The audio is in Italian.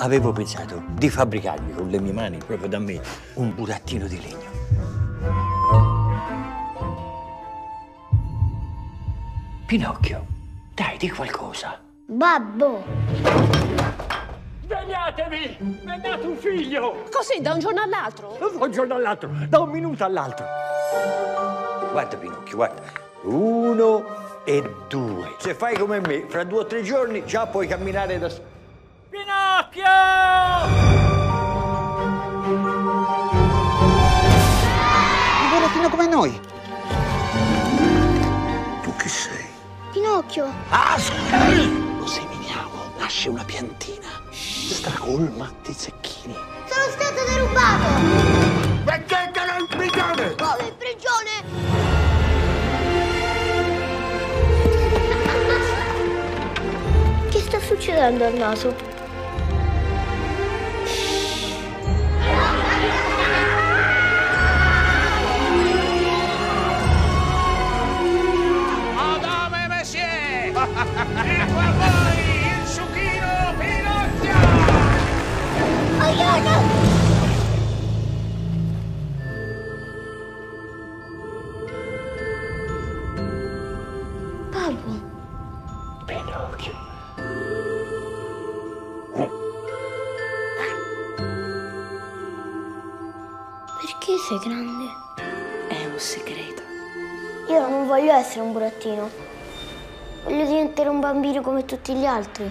avevo pensato di fabbricarmi con le mie mani, proprio da me, un burattino di legno. Pinocchio, dai, di qualcosa. Babbo! Svegliatevi! Mi è nato un figlio! Così, da un giorno all'altro? Da un giorno all'altro, da un minuto all'altro. Guarda, Pinocchio, guarda. Uno e due. Se fai come me, fra due o tre giorni già puoi camminare da solo. Un burattino come noi. Tu chi sei? Pinocchio! Ah! Lo seminiamo, nasce una piantina. Stracolma di zecchini. Sono stato derubato! Mettetelo in prigione! Come in prigione? Che sta succedendo al naso? Ecco a voi il succhino Pinocchio! Aiuto! Babbo, Pinocchio. perché sei grande? È un segreto. Io non voglio essere un burattino. Voglio diventare un bambino come tutti gli altri.